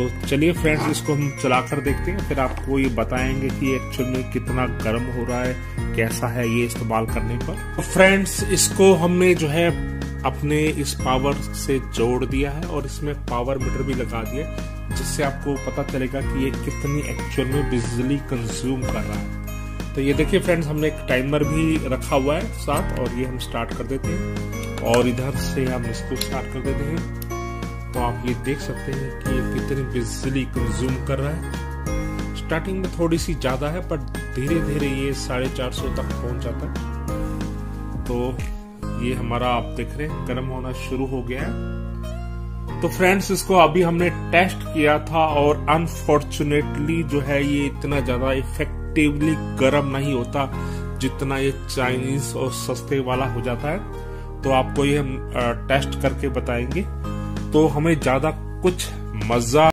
तो चलिए फ्रेंड्स इसको हम चलाकर देखते हैं, फिर आपको ये बताएँगे कि एक्चुअल में कितना गर्म हो रहा है, कैसा है ये इस्तेमाल करने पर। तो फ्रेंड्स इसको हमने जो है अपने इस पावर से जोड़ दिया है और इसमें पावर मीटर भी लगा दिया जिससे आपको पता चलेगा कि ये कितनी एक्चुअल में बिजली कंज्यूम कर रहा है। तो ये देखिए फ्रेंड्स हमने एक टाइमर भी रखा हुआ है साथ, और ये हम स्टार्ट कर देते हैं, और इधर से हम इसको स्टार्ट कर देते हैं। आप ये देख सकते हैं कि ये कितनी बिजली कंज्यूम कर रहा है। स्टार्टिंग में थोड़ी सी ज़्यादा है पर धीरे धीरे ये साढ़े चार सौ तक पहुँच जाता है। तो ये हमारा आप देख रहे हैं, गर्म होना शुरू हो गया है। तो फ्रेंड्स इसको अभी हमने टेस्ट किया था और अनफॉर्चुनेटली जो है ये इतना ज़्यादा इफेक्टिवली गर्म नहीं होता जितना ये चाइनीज़ और सस्ते वाला हो जाता है। तो आपको ये हम टेस्ट करके बताएँगे। तो हमें ज़्यादा कुछ मज़ा